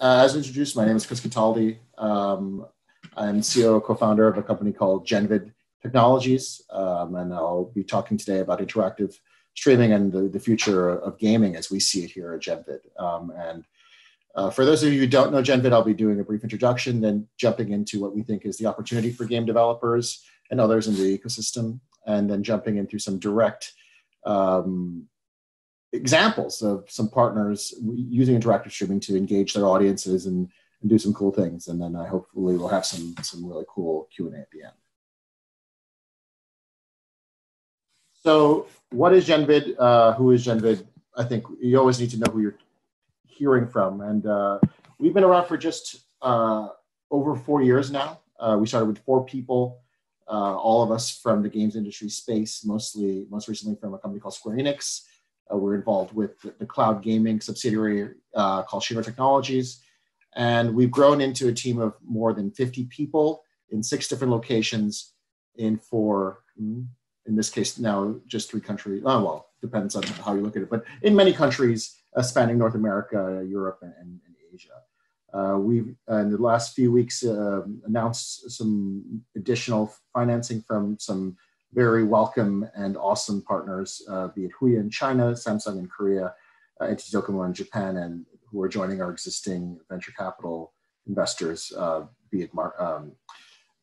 uh, as introduced, my name is Chris Cataldi. Um, I'm CEO, co-founder of a company called Genvid Technologies, um, and I'll be talking today about interactive streaming and the, the future of gaming as we see it here at Genvid. Um, and uh, for those of you who don't know Genvid, I'll be doing a brief introduction, then jumping into what we think is the opportunity for game developers and others in the ecosystem, and then jumping into some direct um, examples of some partners using interactive streaming to engage their audiences and, and do some cool things. And then I hopefully we'll have some, some really cool Q&A at the end. So what is Genvid? Uh, who is Genvid? I think you always need to know who you're hearing from. And uh, we've been around for just uh, over four years now. Uh, we started with four people, uh, all of us from the games industry space, mostly, most recently from a company called Square Enix. Uh, we're involved with the, the cloud gaming subsidiary uh, called Shinra Technologies. And we've grown into a team of more than 50 people in six different locations in four, hmm, in this case now just three countries. Oh, well, depends on how you look at it, but in many countries uh, spanning North America, Europe, and, and, and Asia. Uh, we've uh, in the last few weeks uh, announced some additional financing from some very welcome and awesome partners, uh, be it Huya in China, Samsung in Korea, uh, NTT Docomo in Japan, and who are joining our existing venture capital investors, uh, be it Mar- um,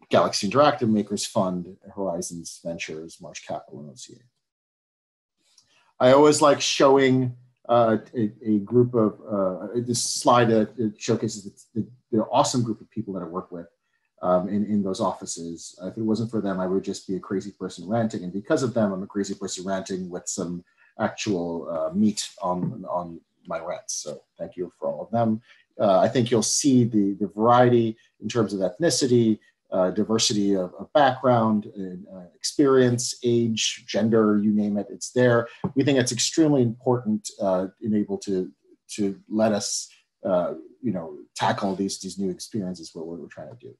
Galaxy Interactive, Makers Fund, Horizons Ventures, March Capital, and OCA. I always like showing uh, a, a, group of, uh, this slide that showcases the, the, awesome group of people that I work with um, in, in those offices. If it wasn't for them, I would just be a crazy person ranting. And because of them, I'm a crazy person ranting with some actual uh, meat on, on my rants. So thank you for all of them. Uh, I think you'll see the, the variety in terms of ethnicity, uh, diversity of, of background, uh, experience, age, gender, you name it, it's there. We think it's extremely important uh, in able to, to let us, uh, you know, tackle these, these new experiences, what we're trying to do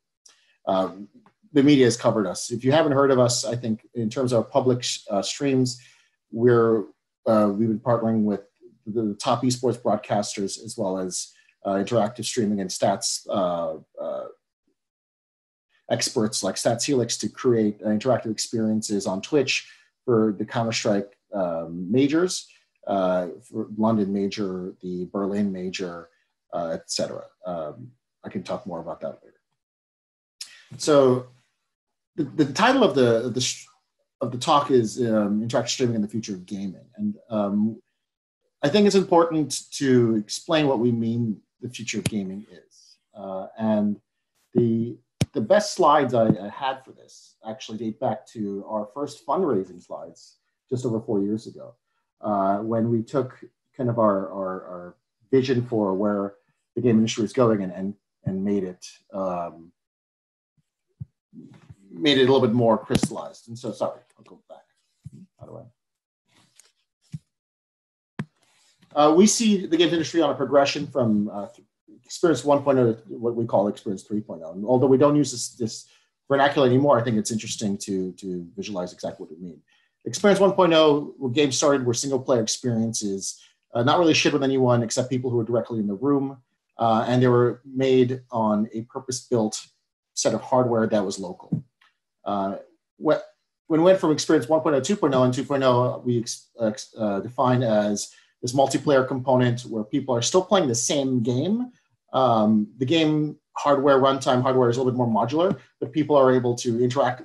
um, the media has covered us. If you haven't heard of us, I think in terms of public uh, streams, we're uh, we've been partnering with the top esports broadcasters as well as uh, interactive streaming and stats uh, uh, experts like Stats Helix to create interactive experiences on Twitch for the Counter Strike um, majors, uh, for London major, the Berlin major, etc. Um, I can talk more about that. So the, the title of the, of the, of the talk is um, Interactive Streaming and the Future of Gaming. And um, I think it's important to explain what we mean the future of gaming is. Uh, and the, the best slides I, I, had for this actually date back to our first fundraising slides just over four years ago, uh, when we took kind of our, our, our, vision for where the game industry is going and, and, and made it um, made it a little bit more crystallized. And so, sorry, I'll go back. How do I? Uh, we see the games industry on a progression from uh, experience 1.0 to what we call experience 3.0. And although we don't use this, this vernacular anymore, I think it's interesting to, to visualize exactly what we mean. Experience 1.0, where games started were single player experiences, uh, not really shared with anyone except people who were directly in the room. Uh, and they were made on a purpose built set of hardware that was local. Uh, when we went from experience 1.0 2.0 and 2.0 we uh, uh, define as this multiplayer component where people are still playing the same game. Um, the game hardware runtime hardware is a little bit more modular but people are able to interact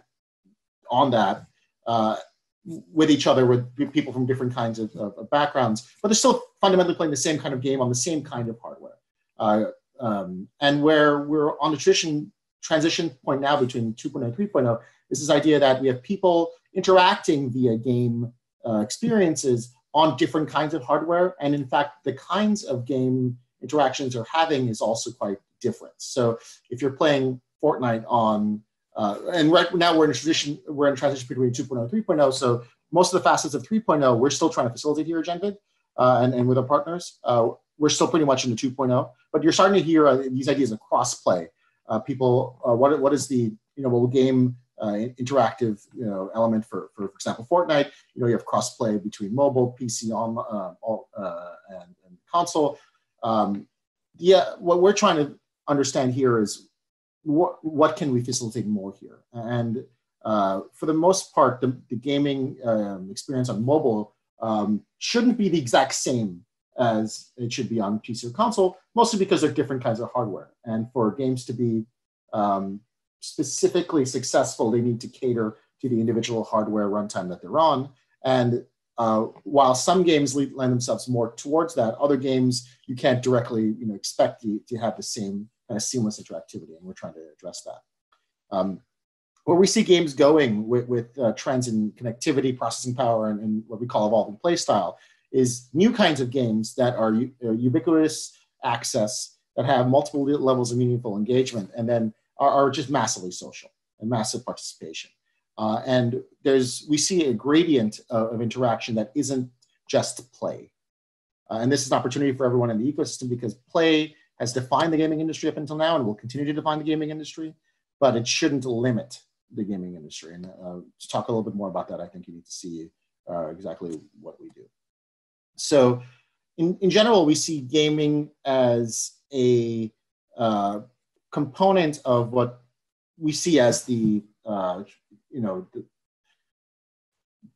on that uh, with each other with people from different kinds of, of, backgrounds but they're still fundamentally playing the same kind of game on the same kind of hardware. Uh, um, and where we're on the tradition transition point now between 2.0 and 3.0 is this idea that we have people interacting via game uh, experiences on different kinds of hardware. And in fact, the kinds of game interactions they're having is also quite different. So if you're playing Fortnite on, uh, and right now we're in a transition, we're in a transition between 2.0 and 3.0. So most of the facets of 3.0, we're still trying to facilitate here at Genvid uh, and, and with our partners. Uh, we're still pretty much in the 2.0, but you're starting to hear uh, these ideas of cross-play uh, people, uh, what, what is the, you know, well, game uh, interactive, you know, element for, for, for example, Fortnite, you know, you have crossplay between mobile, PC, on, all, and, and, console. Um, yeah, what we're trying to understand here is what what can we facilitate more here? And uh, for the most part, the, the gaming um, experience on mobile um, shouldn't be the exact same as it should be on PC or console, mostly because they're different kinds of hardware. And for games to be um, specifically successful, they need to cater to the individual hardware runtime that they're on. And uh, while some games lend themselves more towards that, other games you can't directly you know, expect to, to have the same kind of seamless interactivity, and we're trying to address that. Um, where we see games going with, with uh, trends in connectivity, processing power, and, and, what we call evolving play style is new kinds of games that are u- uh, ubiquitous access that have multiple levels of meaningful engagement and then are, are just massively social and massive participation. Uh, and there's we see a gradient of, of interaction that isn't just play. Uh, and this is an opportunity for everyone in the ecosystem because play has defined the gaming industry up until now and will continue to define the gaming industry, but it shouldn't limit the gaming industry. And uh, to talk a little bit more about that, I think you need to see uh, exactly what we do. So, in, in general, we see gaming as a uh, component of what we see as the uh, you know the,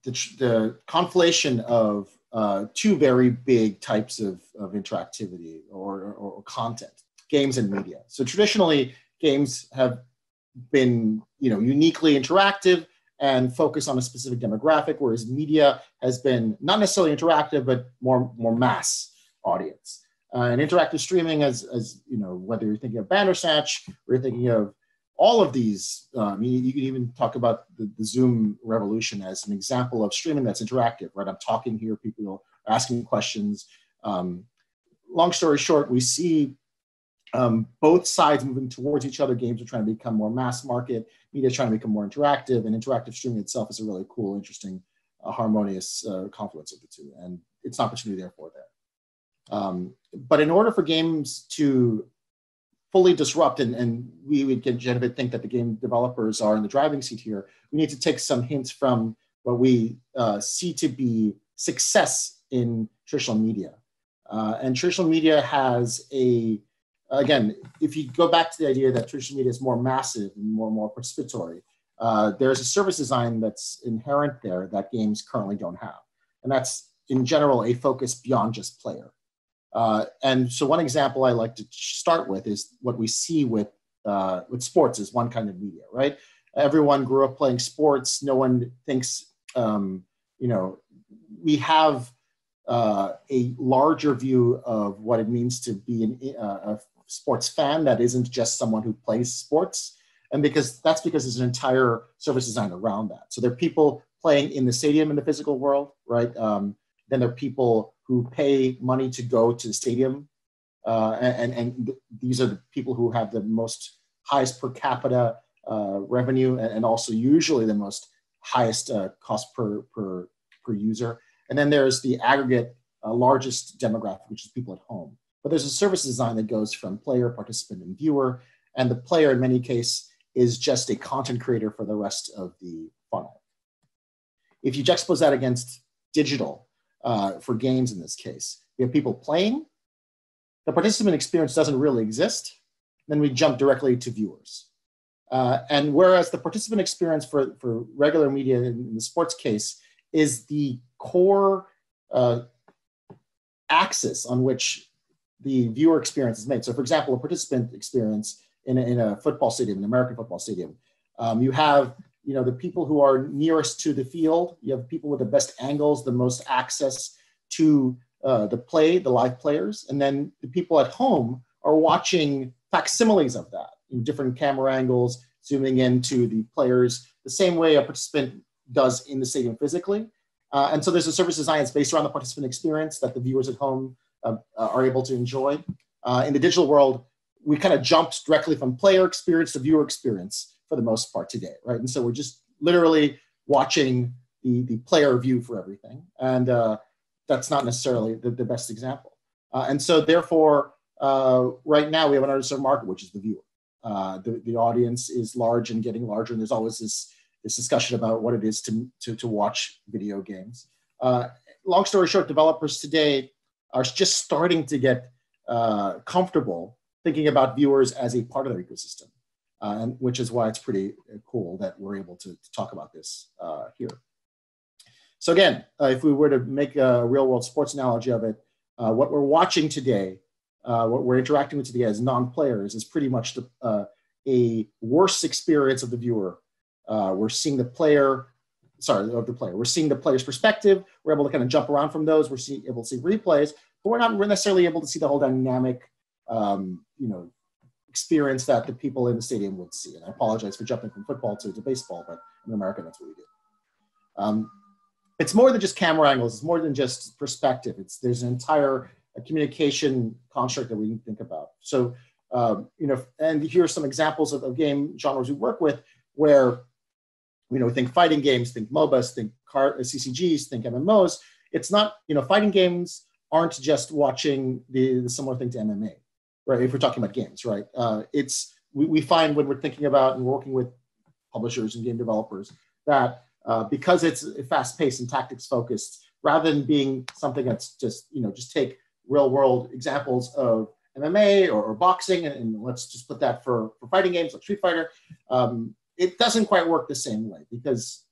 the, the conflation of uh, two very big types of, of interactivity or, or, or, content games and media. So traditionally games have been you know uniquely interactive and focus on a specific demographic whereas media has been not necessarily interactive but more more mass audience uh, and interactive streaming as as you know whether you're thinking of bandersnatch or you're thinking of all of these, um, you, you, can even talk about the, the, Zoom revolution as an example of streaming that's interactive, right? I'm talking here, people are asking questions. Um, long story short, we see um, both sides moving towards each other. Games are trying to become more mass market, media is trying to become more interactive, and interactive streaming itself is a really cool, interesting, uh, harmonious uh, confluence of the two. And it's an opportunity therefore there. Um, but in order for games to fully disrupt, and, and we would get think that the game developers are in the driving seat here, we need to take some hints from what we uh, see to be success in traditional media. Uh, and traditional media has a, again, if you go back to the idea that traditional media is more massive and more and more participatory, uh, there's a service design that's inherent there that games currently don't have. And that's in general a focus beyond just player. Uh, and so one example I like to start with is what we see with, uh, with sports is one kind of media, right? Everyone grew up playing sports. No one thinks, um, you know, we have uh, a larger view of what it means to be an, uh, a sports fan that isn't just someone who plays sports. And because that's because there's an entire service design around that. So there are people playing in the stadium in the physical world, right? Um, then there are people who pay money to go to the stadium. Uh, and, and these are the people who have the most highest per capita uh, revenue and, and, also usually the most highest uh, cost per, per, per user. And then there's the aggregate uh, largest demographic, which is people at home. But there's a service design that goes from player, participant, and viewer. And the player, in many cases, is just a content creator for the rest of the funnel. If you juxtapose that against digital, uh, for games in this case. We have people playing. The participant experience doesn't really exist. Then we jump directly to viewers. Uh, and whereas the participant experience for, for regular media in, the sports case is the core uh, axis on which the viewer experience is made. So, for example, a participant experience in a, in a football stadium, an American football stadium, um, you have you know the people who are nearest to the field. You have people with the best angles the most access to uh, the play the live players. And then the people at home are watching facsimiles of that in different camera angles zooming into the players the same way a participant does in the stadium physically. Uh, and so there's a service design that's based around the participant experience that the viewers at home uh, are able to enjoy uh, in the digital world we kind of jumped directly from player experience to viewer experience for the most part today, right? And so we're just literally watching the, the player view for everything. And uh, that's not necessarily the, the best example. Uh, and so therefore, uh, right now we have an underserved market, which is the viewer. Uh, the, the audience is large and getting larger, and there's always this, this discussion about what it is to, to, to watch video games. Uh, long story short, developers today are just starting to get uh, comfortable thinking about viewers as a part of their ecosystem, uh, and which is why it's pretty cool that we're able to, to talk about this uh, here. So again, uh, if we were to make a real world sports analogy of it, uh, what we're watching today, uh, what we're interacting with today as non-players is pretty much the, uh, a worse experience of the viewer. Uh, we're seeing the player, sorry, of the player. We're seeing the player's perspective. We're able to kind of jump around from those. We're see, able to see replays, but we're not necessarily able to see the whole dynamic, um, you know, experience that the people in the stadium would see. And I apologize for jumping from football to, to baseball, but in America, that's what we do. Um, it's more than just camera angles. It's more than just perspective. It's there's an entire communication construct that we can think about. So um, you know, and here are some examples of, of, game genres we work with where you know think fighting games, think MOBAs, think car, uh, CCGs, think MMOs. It's not you know fighting games aren't just watching the, the similar thing to MMA, right? If we're talking about games, right? Uh, it's we, we find when we're thinking about and working with publishers and game developers that uh, because it's fast paced and tactics focused, rather than being something that's just, you know, just take real world examples of MMA or, or boxing and, and, let's just put that for, for fighting games like Street Fighter. Um, it doesn't quite work the same way because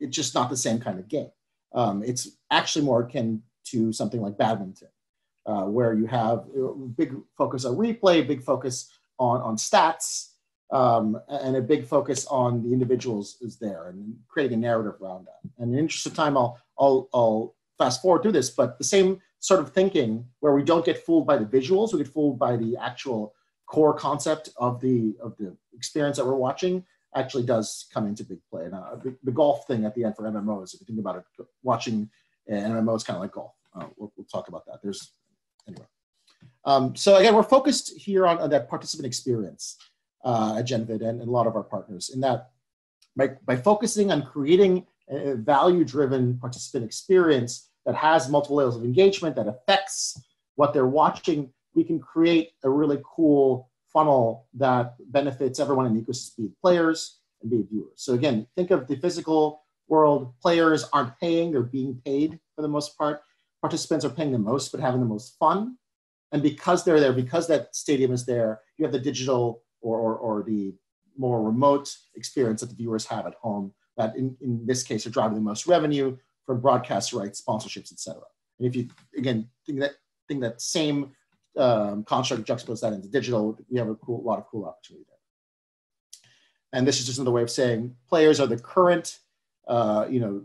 it's just not the same kind of game. Um, it's actually more akin to something like badminton, uh, where you have a big focus on replay, big focus on, on stats, um, and a big focus on the individuals is there and creating a narrative around that. And in the interest of time, I'll, I'll, I'll fast forward through this, but the same sort of thinking where we don't get fooled by the visuals, we get fooled by the actual core concept of the, of the experience that we're watching actually does come into big play. And uh, the, the, golf thing at the end for MMOs, if you think about it, watching an MMO is kind of like golf. Uh, we'll, we'll, talk about that. There's, anyway. Um, so again, we're focused here on, on that participant experience uh, at Genvid and, and, a lot of our partners in that by, by focusing on creating a value-driven participant experience that has multiple layers of engagement that affects what they're watching, we can create a really cool funnel that benefits everyone in the ecosystem, be players and be viewers. So again, think of the physical world. Players aren't paying, they're being paid for the most part. Participants are paying the most, but having the most fun. And because they're there, because that stadium is there, you have the digital or, or, or the more remote experience that the viewers have at home that in, in this case are driving the most revenue from broadcast rights, sponsorships, etc. And if you again think that think that same um, construct juxtapose that into digital, we have a cool, lot of cool opportunity there. And this is just another way of saying players are the current, uh, you know,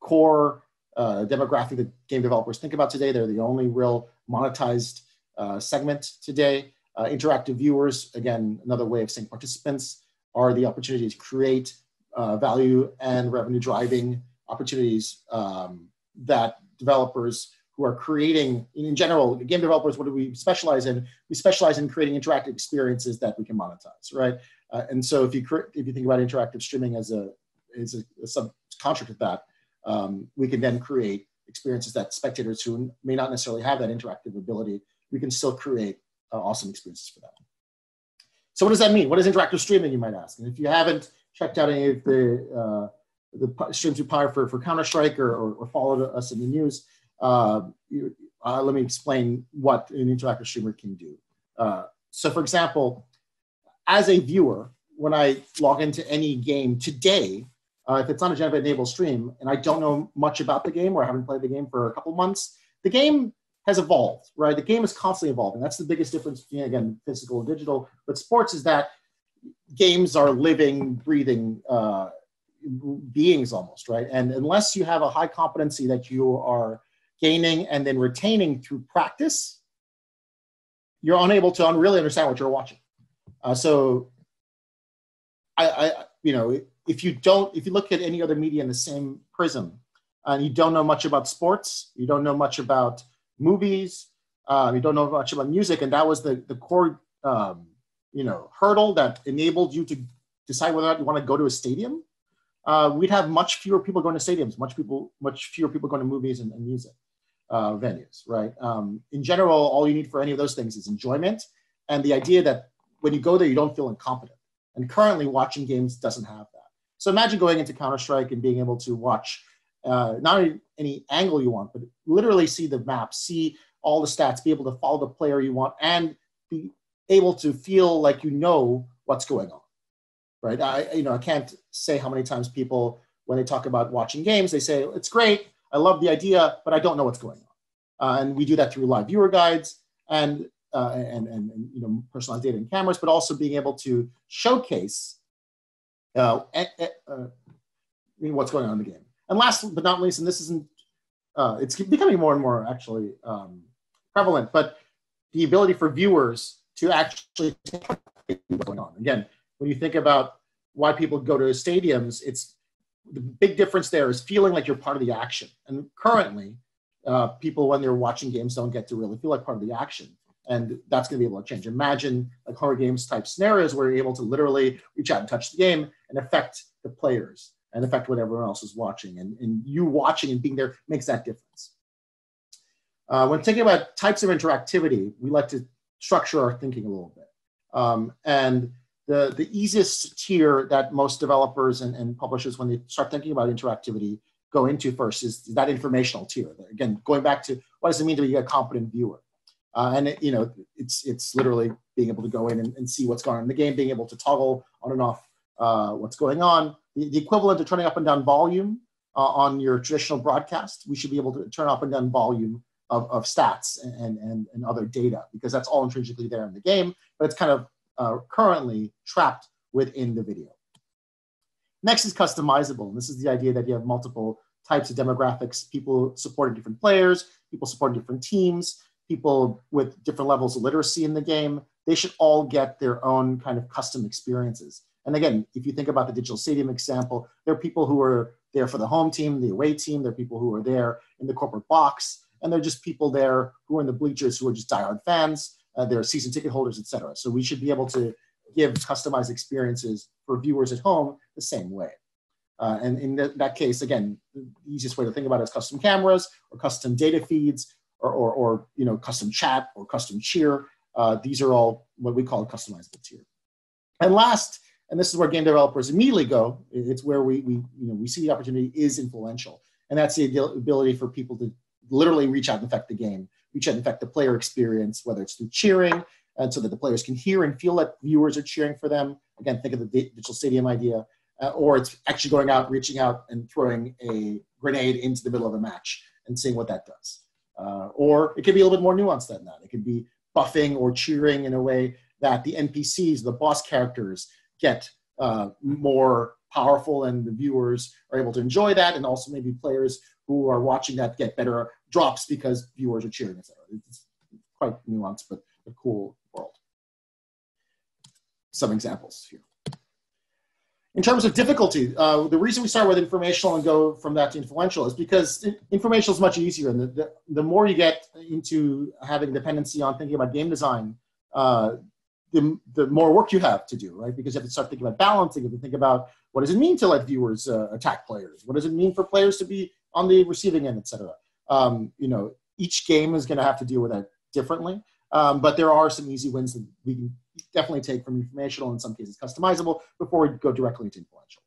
core uh, demographic that game developers think about today. They're the only real monetized uh, segment today. Uh, interactive viewers, again, another way of saying participants, are the opportunity to create uh, value and revenue driving opportunities um, that developers who are creating, in general, game developers, what do we specialize in? We specialize in creating interactive experiences that we can monetize, right? Uh, and so if you if you think about interactive streaming as a as a, a sub contract of that, um, we can then create experiences that spectators who may not necessarily have that interactive ability, we can still create uh, awesome experiences for them. So what does that mean? What is interactive streaming, you might ask? And if you haven't checked out any of the, uh, the streams we power for, for Counter-Strike or, or, or, followed us in the news, uh, uh, let me explain what an interactive streamer can do. Uh, so for example, as a viewer, when I log into any game today, uh, if it's on a Genvid enabled stream and I don't know much about the game or I haven't played the game for a couple months, the game has evolved, right? The game is constantly evolving. That's the biggest difference between, again, physical and digital. But sports is that games are living, breathing uh, beings almost, right? And unless you have a high competency that you are gaining and then retaining through practice, you're unable to really understand what you're watching. Uh, so, I, I, you know, if you don't, if you look at any other media in the same prism, and you don't know much about sports, you don't know much about movies. Um, you don't know much about music, and that was the the core um, you know hurdle that enabled you to decide whether or not you want to go to a stadium. Uh, we'd have much fewer people going to stadiums, much people, much fewer people going to movies and, and music uh, venues, right? Um, in general, all you need for any of those things is enjoyment and the idea that when you go there, you don't feel incompetent. And currently, watching games doesn't have that. So imagine going into Counter Strike and being able to watch uh, not any angle you want, but literally see the map, see all the stats, be able to follow the player you want, and be able to feel like you know what's going on. Right? I you know I can't say how many times people when they talk about watching games they say it's great, I love the idea, but I don't know what's going on. Uh, and we do that through live viewer guides and, uh, and, and, and, you know personalized data and cameras, but also being able to showcase uh, uh, what's going on in the game. And last but not least, and this isn't, uh, it's becoming more and more actually um, prevalent, but the ability for viewers to actually what's going on. Again, when you think about why people go to stadiums, it's the big difference there is feeling like you're part of the action. And currently, uh, people when they're watching games don't get to really feel like part of the action. And that's going to be able to change. Imagine like horror games type scenarios where you're able to literally reach out and touch the game and affect the players and affect what everyone else is watching. And, and you watching and being there makes that difference. Uh, when thinking about types of interactivity we like to structure our thinking a little bit. Um, and the, the easiest tier that most developers and, and publishers when they start thinking about interactivity go into first is that informational tier. Again, going back to what does it mean to be a competent viewer? Uh, and it, you know, it's it's literally being able to go in and, and, see what's going on in the game, being able to toggle on and off uh, what's going on. The, the, equivalent of turning up and down volume uh, on your traditional broadcast, we should be able to turn up and down volume of, of stats and, and, and other data because that's all intrinsically there in the game, but it's kind of uh, currently trapped within the video. Next is customizable. And this is the idea that you have multiple types of demographics, people supporting different players, people supporting different teams, people with different levels of literacy in the game. They should all get their own kind of custom experiences. And again, if you think about the digital stadium example, there are people who are there for the home team, the away team, there are people who are there in the corporate box, and there are just people there who are in the bleachers who are just diehard fans, uh, they're season ticket holders, et cetera. So we should be able to give customized experiences for viewers at home the same way. Uh, and in th that case, again, the easiest way to think about it is custom cameras or custom data feeds or, or, or you know, custom chat or custom cheer. Uh, these are all what we call customizable tier. And last, and this is where game developers immediately go, it's where we, we, you know, we see the opportunity is influential. And that's the ability for people to literally reach out and affect the game, reach out and affect the player experience, whether it's through cheering, and so that the players can hear and feel that viewers are cheering for them. Again, think of the digital stadium idea, uh, or it's actually going out, reaching out, and throwing a grenade into the middle of a match and seeing what that does. Uh, or it could be a little bit more nuanced than that. It could be buffing or cheering in a way that the NPCs, the boss characters, get uh, more powerful, and the viewers are able to enjoy that, and also maybe players who are watching that get better drops because viewers are cheering. It's quite nuanced, but, a cool world. some examples here. In terms of difficulty, uh, the reason we start with informational and go from that to influential is because informational is much easier. And the, the, the, more you get into having dependency on thinking about game design, uh, the, the more work you have to do, right? Because you have to start thinking about balancing, you have to think about what does it mean to let viewers uh, attack players? What does it mean for players to be on the receiving end, et cetera? Um, you know, each game is going to have to deal with that differently. Um, but there are some easy wins that we can definitely take from informational, in some cases customizable, before we go directly into influential.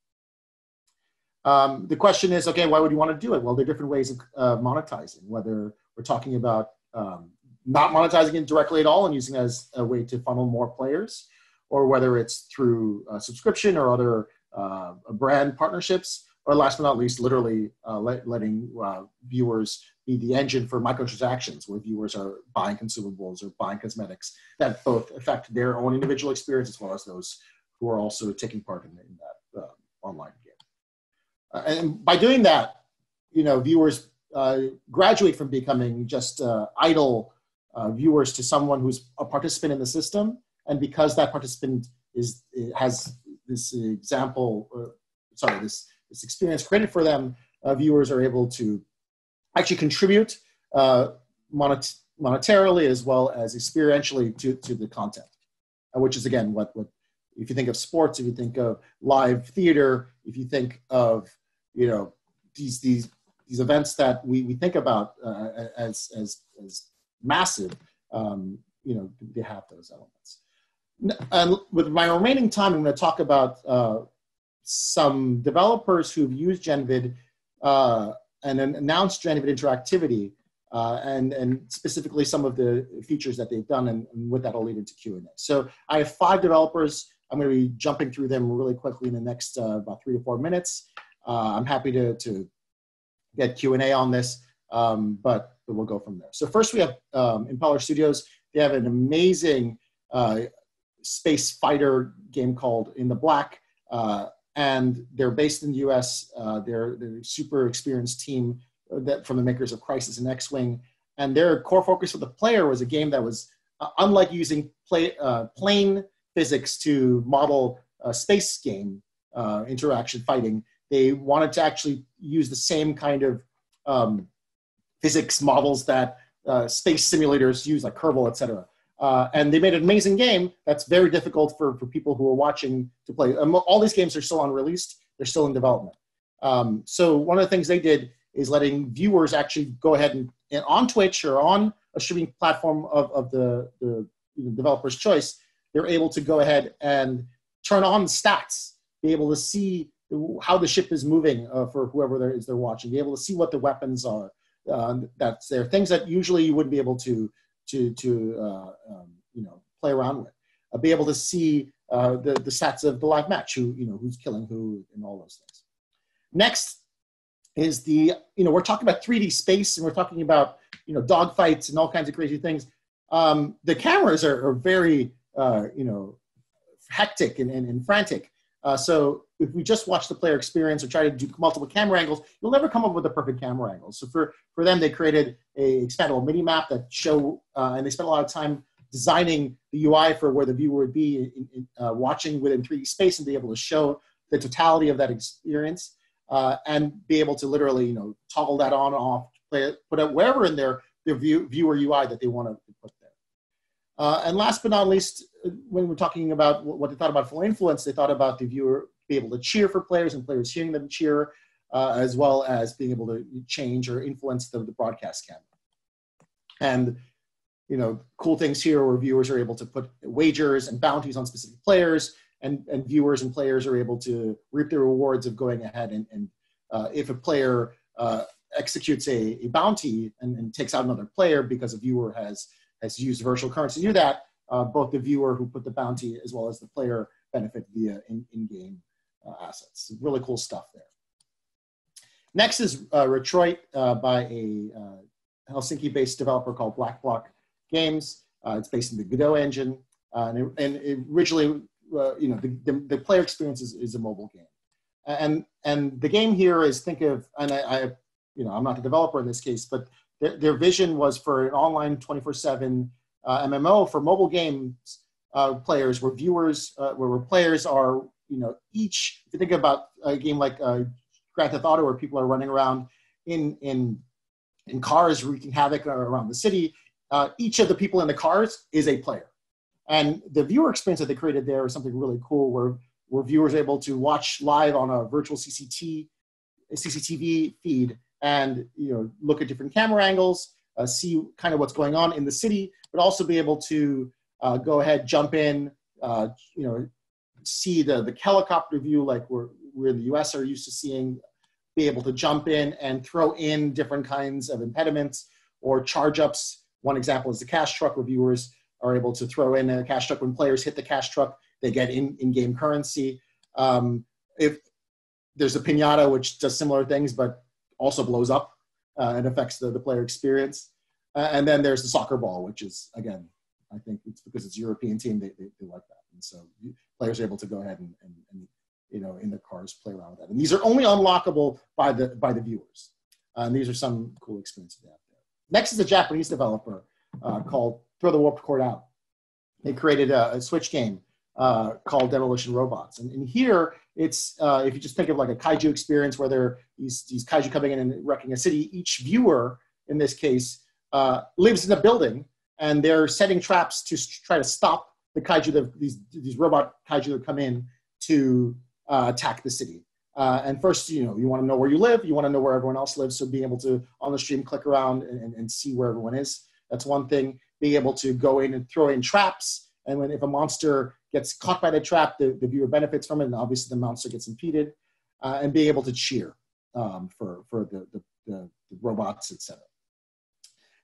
Um, the question is, okay, why would you want to do it? Well, there are different ways of uh, monetizing, whether we're talking about um, not monetizing it directly at all and using it as a way to funnel more players, or whether it's through subscription or other uh, brand partnerships, or last but not least, literally uh, let, letting uh, viewers be the engine for microtransactions where viewers are buying consumables or buying cosmetics that both affect their own individual experience as well as those who are also taking part in, in that uh, online game. Uh, and by doing that, you know, viewers uh, graduate from becoming just uh, idle viewers to someone who's a participant in the system. And because that participant is has this example, sorry, this, this experience created for them, viewers are able to actually contribute uh, monet- monetarily as well as experientially to, to the content, uh, which is again what, what if you think of sports, if you think of live theater, if you think of you know these these these events that we, we think about uh, as, as as massive, um, you know, they have those elements. And with my remaining time, I'm going to talk about uh, some developers who've used GenVid uh, and an announced Genvid interactivity uh, and, and specifically some of the features that they've done, and, and with that, I'll lead into Q&A. So I have five developers. I'm going to be jumping through them really quickly in the next uh, about three to four minutes. Uh, I'm happy to, to get Q&A on this, um, but, but we'll go from there. So first we have um, Impeller Studios. They have an amazing uh, space fighter game called In the Black, uh, and they're based in the U.S. Uh, they're, a super experienced team that from the makers of Crisis and X-Wing, and their core focus for the player was a game that was uh, unlike using play, uh, plane physics to model space game uh, interaction fighting. They wanted to actually use the same kind of um, physics models that uh, space simulators use, like Kerbal, et cetera. Uh, and they made an amazing game that's very difficult for, for people who are watching to play. Um, all these games are still unreleased, they're still in development. Um, so one of the things they did is letting viewers actually go ahead and, and on Twitch or on a streaming platform of, of the, the developer's choice, they're able to go ahead and turn on stats, be able to see how the ship is moving uh, for whoever there is they're watching, be able to see what the weapons are. Uh, that's there things that usually you wouldn't be able to to to uh, um, you know play around with. Uh, be able to see uh, the the stats of the live match, who you know who's killing who, and all those things. Next is the you know we're talking about 3D space and we're talking about you know dogfights and all kinds of crazy things. Um, the cameras are, are very uh, you know hectic and, and, and frantic. Uh, so if we just watch the player experience or try to do multiple camera angles, you'll never come up with a perfect camera angle. So for, for them, they created a expandable mini map that show, uh, and they spent a lot of time designing the UI for where the viewer would be in, in, uh, watching within 3D space and be able to show the totality of that experience uh, and be able to literally, you know, toggle that on and off, play it, put it wherever in their, their view, viewer UI that they want to put. Uh, and last but not least, when we're talking about what they thought about full influence, they thought about the viewer be able to cheer for players and players hearing them cheer, uh, as well as being able to change or influence the, the broadcast camera. And you know, cool things here where viewers are able to put wagers and bounties on specific players, and, and viewers and players are able to reap the rewards of going ahead and, and uh, if a player uh, executes a, a bounty and, and, takes out another player because a viewer has has used virtual currency to do that, uh, both the viewer who put the bounty as well as the player benefit via in, in-game uh, assets. Really cool stuff there. Next is uh, Retroit uh, by a Helsinki-based developer called Black Block Games. it's based in the Godot engine. and, it, and it originally uh, you know, the, the, the, player experience is, is a mobile game. And, and the game here is think of, and I, I you know, I'm not the developer in this case, but their, their vision was for an online 24 seven uh, MMO for mobile games uh, players where viewers, uh, where, where players are, you know, each, if you think about a game like uh, Grand Theft Auto where people are running around in, in, in cars wreaking havoc around the city, uh, each of the people in the cars is a player. And the viewer experience that they created there is something really cool where, where viewers are able to watch live on a virtual CCT, CCTV feed and you know, look at different camera angles, uh, see kind of what's going on in the city, but also be able to uh, go ahead, jump in, uh, you know, see the, the helicopter view like we're, in the US are used to seeing, be able to jump in and throw in different kinds of impediments or charge ups. One example is the cash truck Reviewers are able to throw in a cash truck when players hit the cash truck. They get in in-game currency. Um, if there's a pinata which does similar things but also blows up uh, and affects the, the player experience. Uh, and then there's the soccer ball, which is again, I think it's because it's European team they, they, they like that, and so players are able to go ahead and, and, and you know in the cars play around with that. And these are only unlockable by the by the viewers. Uh, and these are some cool experiences they have there. Next is a Japanese developer uh, called throw the warped code out. They created a, a Switch game uh, called Demolition Robots. And, and here, it's uh, if you just think of like a kaiju experience where there these, these kaiju coming in and wrecking a city, each viewer in this case uh, lives in a building and they're setting traps to try to stop the kaiju, that, these, these robot kaiju that come in to uh, attack the city. Uh, and first, you know, you want to know where you live, you want to know where everyone else lives, so being able to on the stream click around and, and, and see where everyone is. That's one thing being able to go in and throw in traps. And when if a monster gets caught by the trap, the, the viewer benefits from it, and obviously the monster gets impeded, uh, and being able to cheer um, for, for the, the, the, the robots, etc.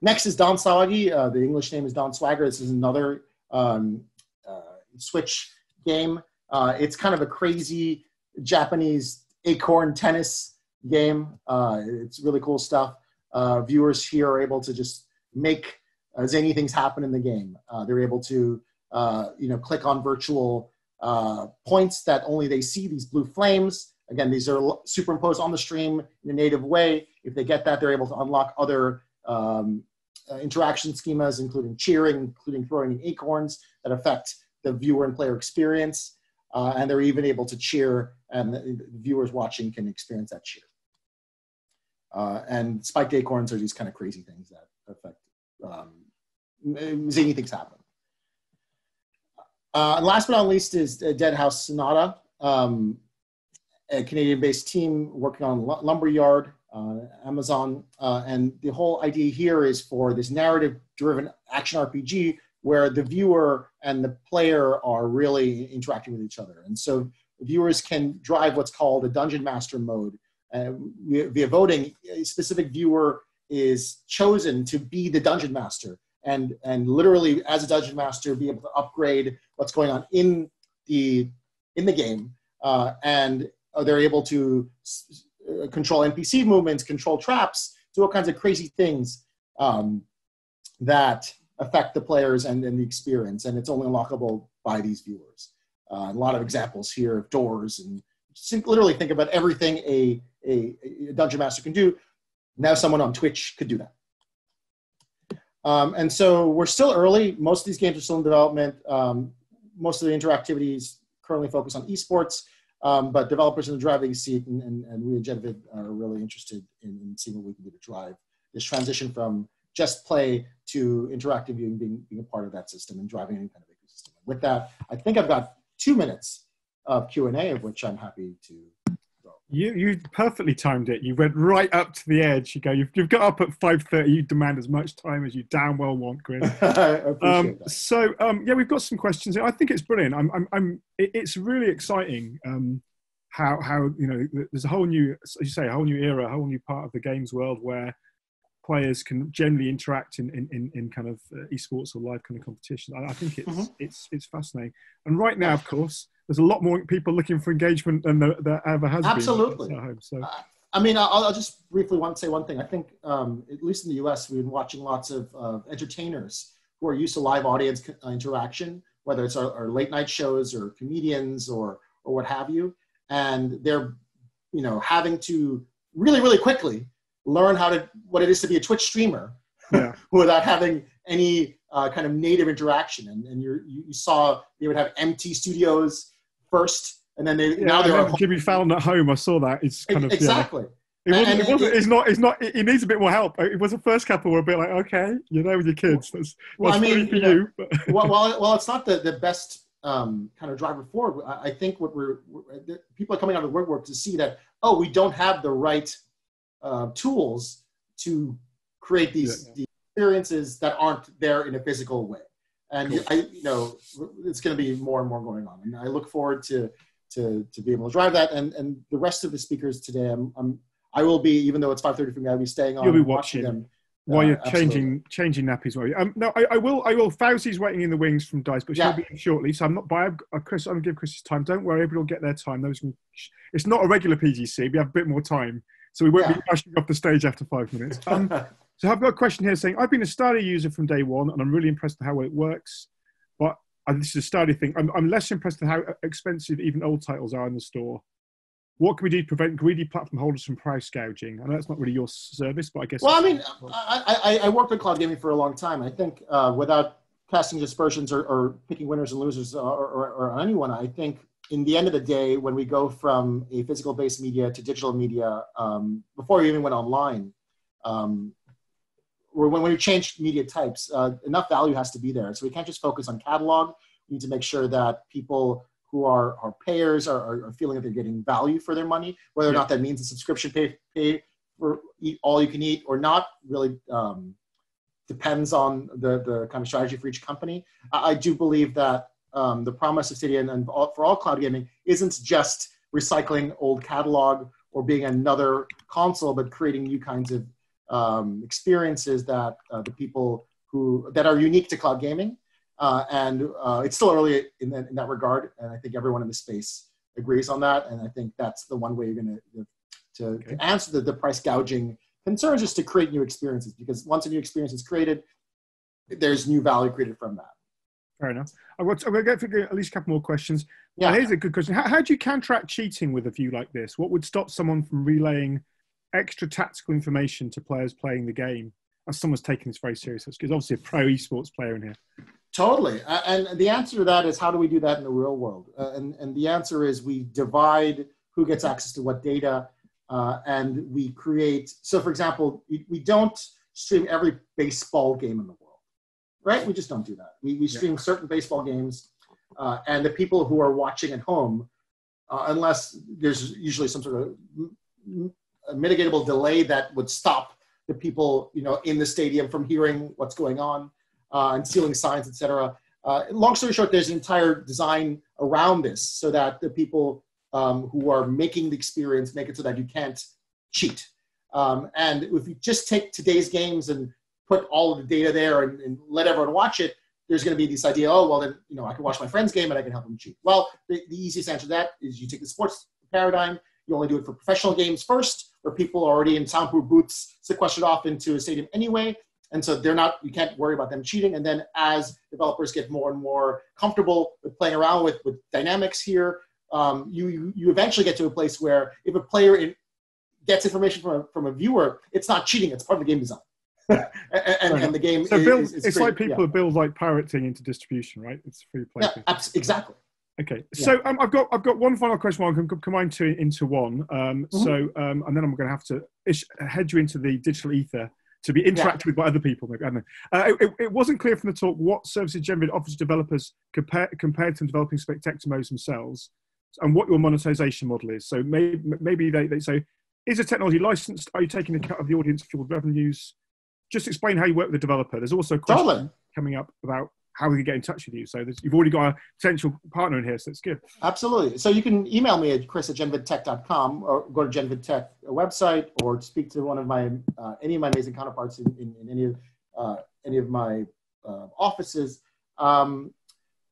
next is Don Sawagi. Uh, the English name is Don Swagger. This is another um, uh, Switch game. Uh, it's kind of a crazy Japanese acorn tennis game. Uh, it's really cool stuff. Uh, viewers here are able to just make zany things happen in the game. they're able to, you know, click on virtual points that only they see. These blue flames. Again, these are superimposed on the stream in a native way. If they get that, they're able to unlock other um, uh, interaction schemas, including cheering, including throwing acorns that affect the viewer and player experience. Uh, and they're even able to cheer, and the viewers watching can experience that cheer. Uh, and spiked acorns are these kind of crazy things that affect um, zany things happen. Uh, and last but not least is Deadhaus Sonata, um, a Canadian-based team working on Lumberyard, uh, Amazon. Uh, and the whole idea here is for this narrative driven action RPG where the viewer and the player are really interacting with each other. And so viewers can drive what's called a dungeon master mode. Uh, via voting, a specific viewer is chosen to be the dungeon master and, and literally as a dungeon master be able to upgrade what's going on in the, in the game. Uh, and they're able to uh, control NPC movements, control traps, do all kinds of crazy things um, that affect the players and, and, the experience. And it's only unlockable by these viewers. Uh, a lot of examples here of doors and literally think about everything a, a, a, dungeon master can do. Now someone on Twitch could do that. Um, and so we're still early. Most of these games are still in development. Um, most of the interactivities currently focus on esports. Um, but developers in the driving seat and, and, and we at GenVid are really interested in, in, seeing what we can do to drive this transition from just play to interactive viewing being, being a part of that system and driving any kind of ecosystem. With that, I think I've got two minutes of Q&A of which I'm happy to you you perfectly timed it. You went right up to the edge. You go. You've, you've got up at five thirty. You demand as much time as you damn well want, Chris. um, so um, yeah, we've got some questions. I think it's brilliant. I'm, I'm, I'm it's really exciting. Um, how how you know there's a whole new, as you say, a whole new era, a whole new part of the games world where players can generally interact in, in, in, in kind of uh, esports or live kind of competition. I, I think it's, mm-hmm. it's, it's fascinating. And right now, of course, there's a lot more people looking for engagement than there, there ever has Absolutely. been. Absolutely. So. Uh, I mean, I'll, I'll, just briefly want to say one thing. I think, um, at least in the US, we've been watching lots of uh, entertainers who are used to live audience uh, interaction, whether it's our, our late night shows or comedians or, or what have you. And they're, you know, having to really, really quickly learn how to what it is to be a Twitch streamer yeah. without having any uh, kind of native interaction. And, and you you saw they would have empty studios first, and then they yeah, now they're Jimmy Fallon at home. I saw that. It's kind of exactly. Yeah. It wasn't, it wasn't, it's not, it's not, it needs a bit more help. It was the first couple were a bit like, okay, you're there with your kids. That's, well, that's I mean, for you. Know, you well, well, well, it's not the, the best um, kind of driver forward. I, I think what we're, we're, people are coming out of the woodwork to see that, oh, we don't have the right uh, tools to create these, yeah. these, experiences that aren't there in a physical way. And cool. I, you know, it's going to be more and more going on. And I look forward to to to be able to drive that. And and the rest of the speakers today, I'm, I'm I will be, even though it's 5:30 for me, I'll be staying on. You'll be watching, watching them while you're uh, changing changing nappies. While you, um, no, I, I, will. I will. Fauzi's waiting in the wings from Dice, but she'll yeah. be in shortly. So I'm not by uh, Chris. I'm gonna give Chris his time. Don't worry, everybody will get their time. Those, it's not a regular PGC. We have a bit more time. So we won't yeah. be rushing off the stage after five minutes. Um, so I've got a question here saying, I've been a Stadia user from day one and I'm really impressed with how well it works. But and this is a Stadia thing. I'm, I'm less impressed with how expensive even old titles are in the store. What can we do to prevent greedy platform holders from price gouging? I know that's not really your service, but I guess. Well, I mean, I, I, I, worked in cloud gaming for a long time. I think uh, without casting dispersions or, or, picking winners and losers or, or, or anyone, I think in the end of the day, when we go from a physical based media to digital media, um, before we even went online, um, or when we change media types, uh, enough value has to be there. So we can't just focus on catalog. We need to make sure that people who are, are payers are, are feeling that they're getting value for their money, whether or not that means a subscription pay, pay for eat all you can eat or not really um, depends on the, the kind of strategy for each company. I, I do believe that um, the promise of Stadia and, and all, for all cloud gaming isn't just recycling old catalog or being another console, but creating new kinds of um, experiences that uh, the people who that are unique to cloud gaming. Uh, and uh, it's still early in that, in that regard, and I think everyone in the space agrees on that. And I think that's the one way you're going to to, okay. to answer the, the price gouging concerns is to create new experiences because once a new experience is created, there's new value created from that. Fair enough. I'm going to get at least a couple more questions. Yeah. Here's a good question. How, how do you counteract cheating with a view like this? What would stop someone from relaying extra tactical information to players playing the game as someone's taking this very seriously? Because obviously a pro esports player in here. Totally. And the answer to that is how do we do that in the real world? Uh, and, and the answer is we divide who gets access to what data uh, and we create. So, for example, we, we don't stream every baseball game in the world, right? We just don't do that. We, we stream yeah. certain baseball games, uh, and the people who are watching at home, uh, unless there's usually some sort of mitigatable delay that would stop the people, you know, in the stadium from hearing what's going on uh, and stealing signs, etc. Uh, long story short, there's an entire design around this so that the people um, who are making the experience make it so that you can't cheat. Um, and if you just take today's games and put all of the data there and, and let everyone watch it, there's going to be this idea, oh, well, then, you know, I can watch my friend's game and I can help them cheat. Well, the, the easiest answer to that is you take the sports paradigm, you only do it for professional games first, where people are already in soundproof booths sequestered off into a stadium anyway. And so they're not, you can't worry about them cheating. And then as developers get more and more comfortable with playing around with, with dynamics here, um, you, you eventually get to a place where if a player in, gets information from a, from a viewer, it's not cheating, it's part of the game design. and, and, and, the game so is, build, is, is it's like people yeah. build like pirating into distribution, right? It's free play. Yeah, exactly. Okay, yeah. so um, I've got I've got one final question. I can combine two into one. Um, mm-hmm. So um, and then I'm going to have to ish, head you into the digital ether to be interacted yeah. with by other people. Maybe I don't know. Uh, it, it, wasn't clear from the talk what services Genvid offers developers compare, compared to developing spectactomos themselves, and what your monetization model is. So maybe maybe they, they say, is the technology licensed? Are you taking a cut of the audience fueled revenues? Just explain how you work with the developer. There's also a question totally. coming up about how we can get in touch with you. So you've already got a potential partner in here, so it's good. Absolutely. So you can email me at chris at genvidtech.com or go to genvidtech website or speak to one of my, uh, any of my amazing counterparts in, in, in any of, uh, any of my uh, offices. Um,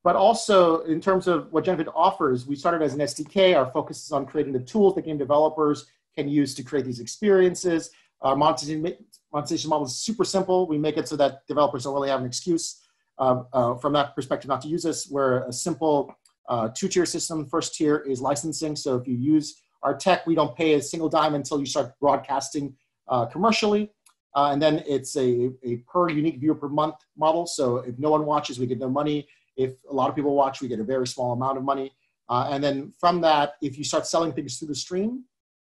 but also in terms of what Genvid offers, we started as an SDK. Our focus is on creating the tools that game developers can use to create these experiences. Our monetization, monetization model is super simple. We make it so that developers don't really have an excuse from that perspective not to use this. We're a simple uh, two-tier system. First tier is licensing. So if you use our tech, we don't pay a single dime until you start broadcasting uh, commercially. Uh, and then it's a, a per unique viewer per month model. So if no one watches, we get no money. If a lot of people watch, we get a very small amount of money. Uh, and then from that, if you start selling things through the stream,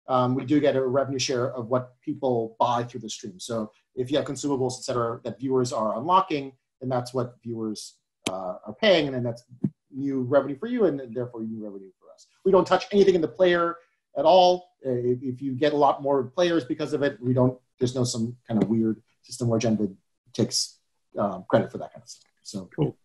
um, we do get a revenue share of what people buy through the stream. So if you have consumables, et cetera, that viewers are unlocking, and that's what viewers uh, are paying, and then that's new revenue for you, and therefore new revenue for us. We don't touch anything in the player at all. Uh, if, if you get a lot more players because of it, we don't. There's no some kind of weird system where Genvid takes um, credit for that kind of stuff. So cool.